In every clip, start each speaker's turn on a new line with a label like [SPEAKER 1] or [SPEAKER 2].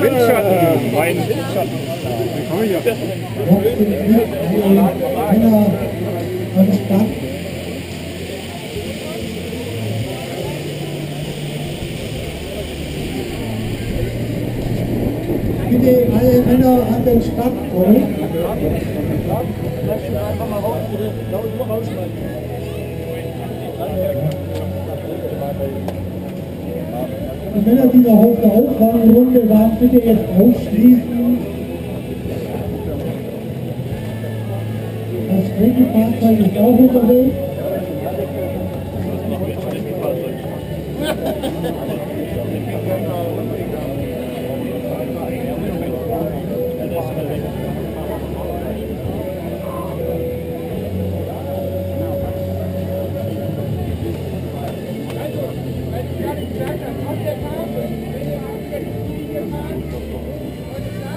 [SPEAKER 1] Windschatten, mein Windschatten. Dann komme ich ja.
[SPEAKER 2] Noch sind nicht alle Männer am Start. Bitte alle Männer an den Start Die Männer, die noch auf der Auffahrunrunde waren, bitte jetzt ausschließen. Das Regelfahrzeug ist auch unterwegs.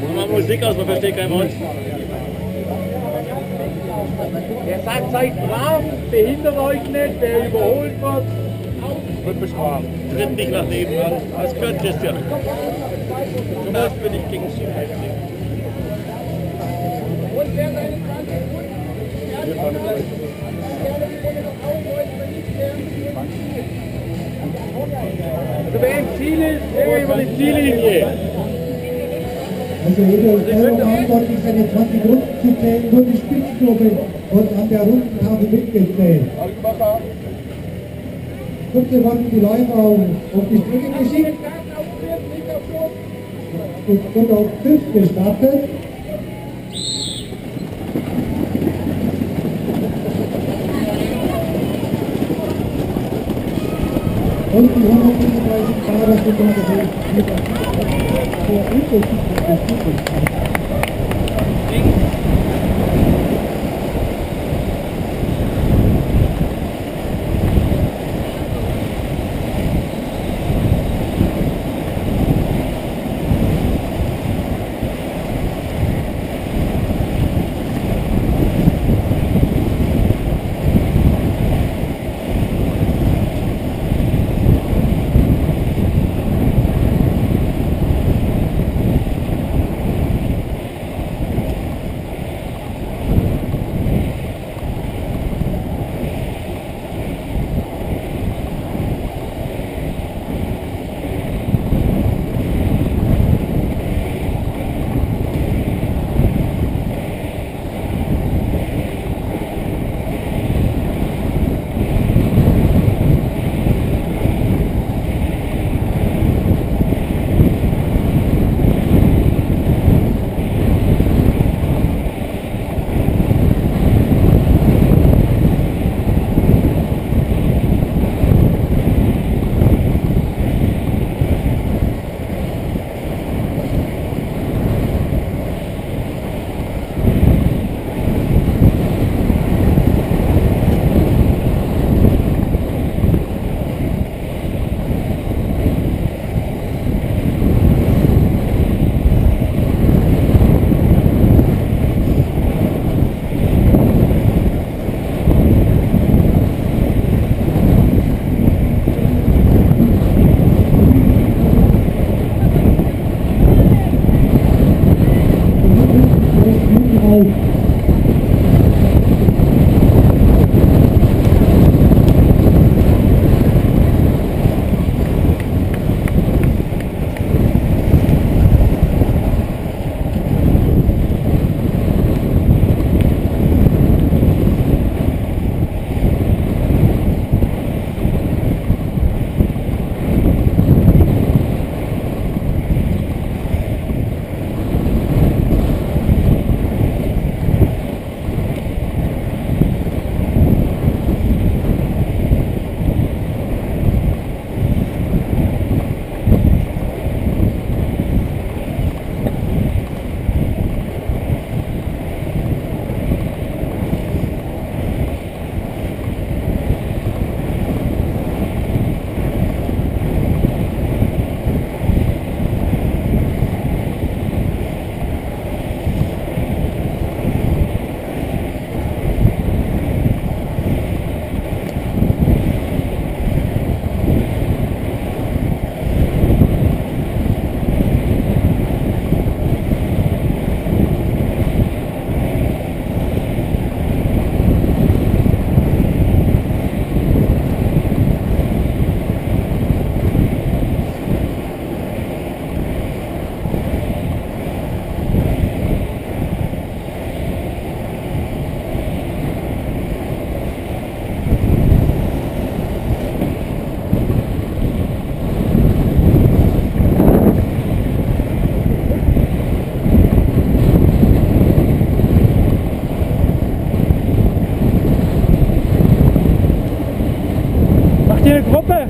[SPEAKER 3] Mach mal Musik aus, man versteht kein Wort.
[SPEAKER 1] Er sagt, seid brav, behindert euch nicht, wer überholt wird, wird bestraft.
[SPEAKER 3] Tritt nicht nach nebenan. Das gehört Christian. Du musst bin ich gegen Schienheit
[SPEAKER 1] Wer im Ziel ist, der über die Ziellinie.
[SPEAKER 2] Also jeder selber verantwortlich, seine 20 Runden zu zählen, nur die Spitzengruppe wird an der Rundentafel mitgezählt. Kurze wurden die Läufer auf, die Strecke geschickt. Es wird auf 5 gestartet. Und
[SPEAKER 4] eine Gruppe.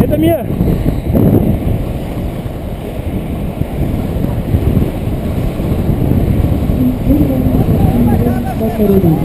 [SPEAKER 4] Hinter mir.
[SPEAKER 2] Seine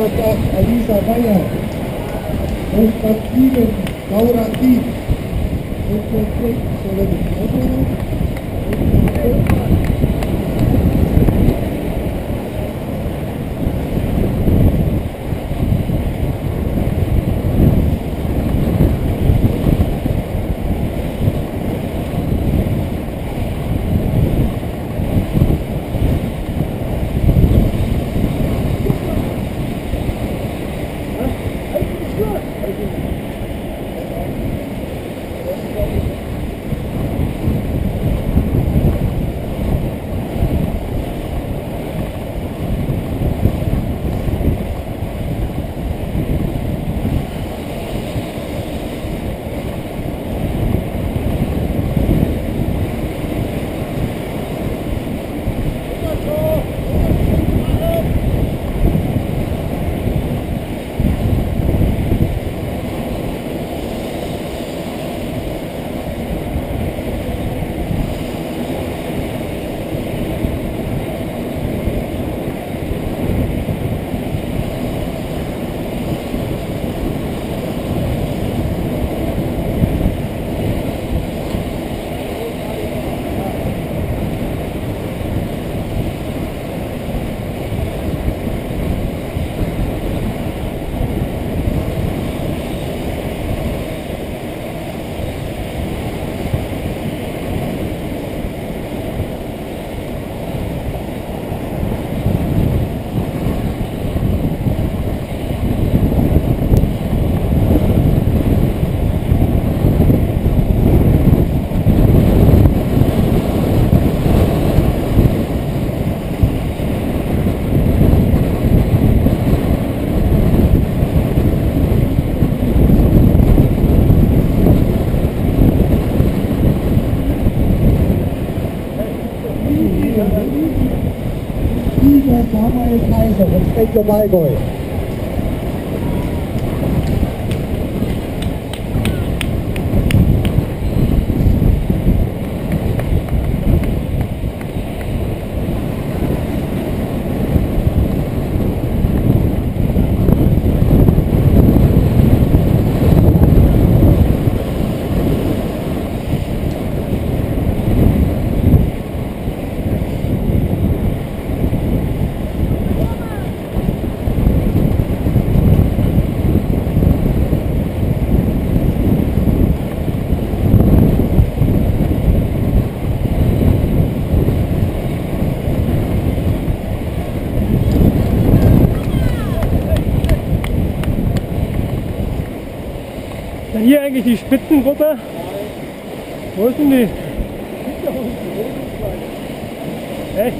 [SPEAKER 2] kota Ali Sabaya Empat kilo Kaurati Empat kilo আমার এই
[SPEAKER 4] ভাই গোয় eigentlich die Spitzengruppe. Wo ist denn die? Echt?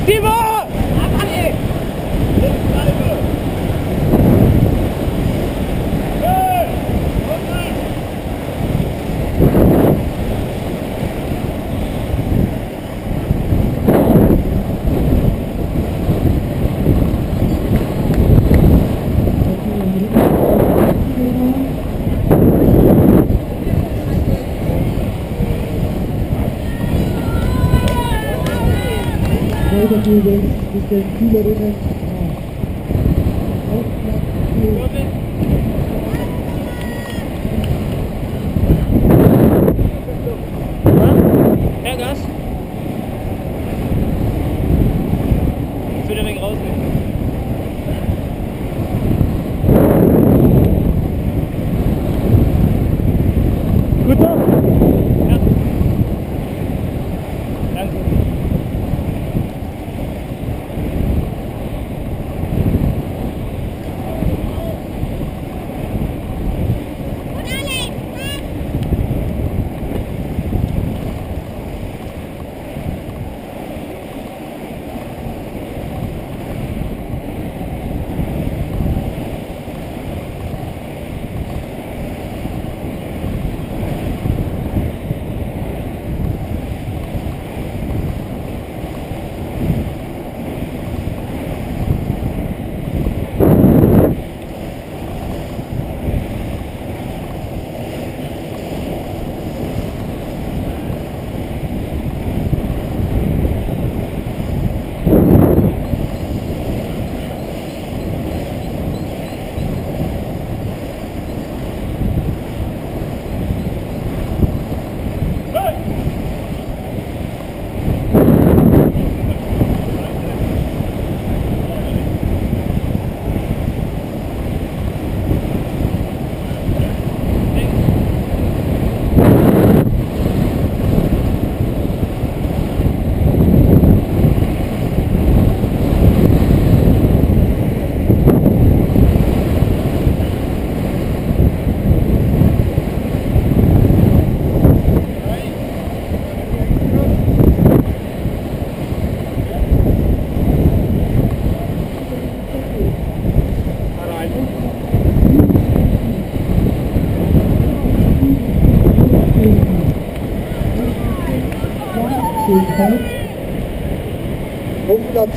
[SPEAKER 3] Auf geht's, Timo!
[SPEAKER 2] Weiterführung mit den Schülerinnen. Aufklappen.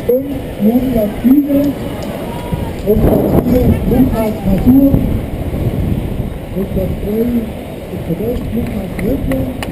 [SPEAKER 2] Platz 5 Julian Kühne. Um Platz 4 Lukas Masur. Platz 3 ist zuletzt Lukas Röttler.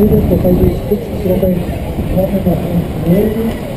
[SPEAKER 2] Gruppenverfolger, wobei die Spitzengruppe vorne noch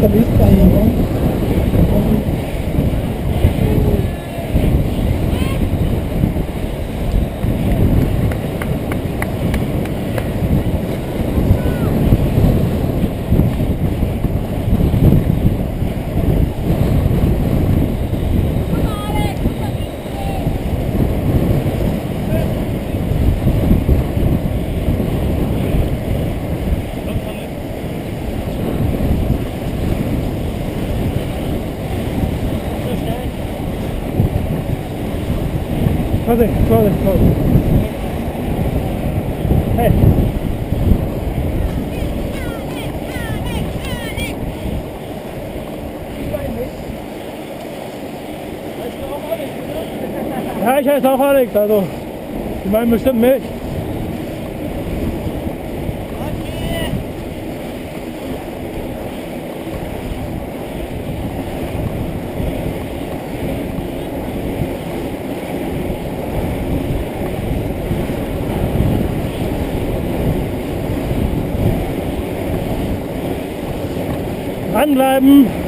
[SPEAKER 4] the Ich heiße auch Alex, also. Die meinen bestimmt mich. Dranbleiben.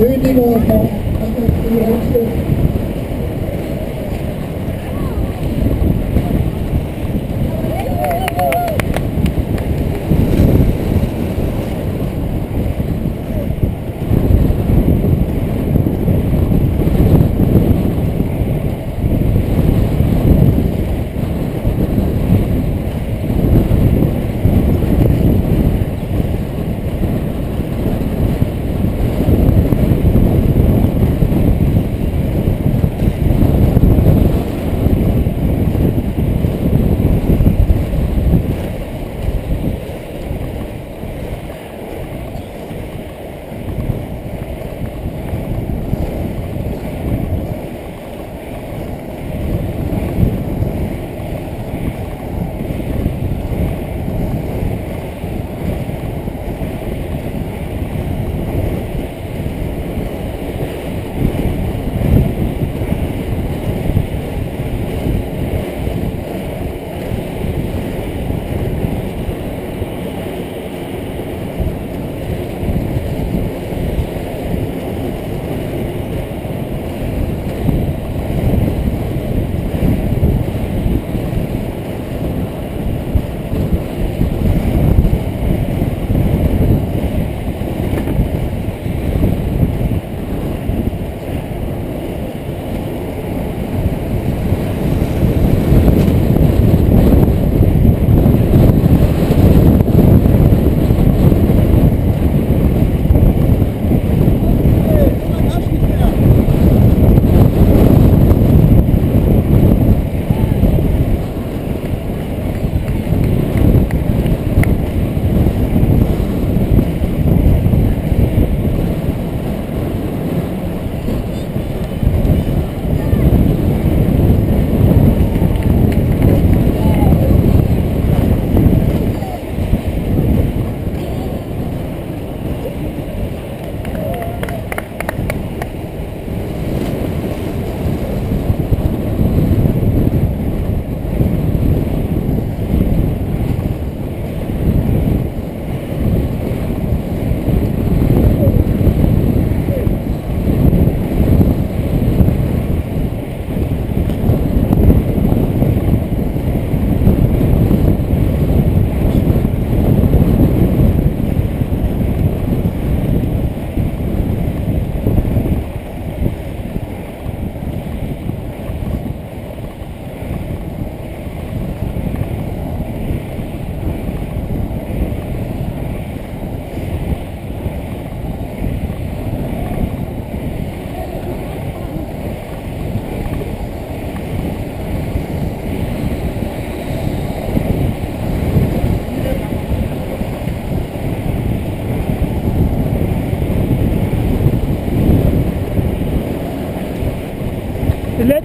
[SPEAKER 4] Where do
[SPEAKER 2] you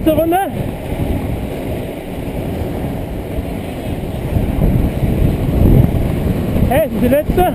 [SPEAKER 2] tarafına Evet, Ziletto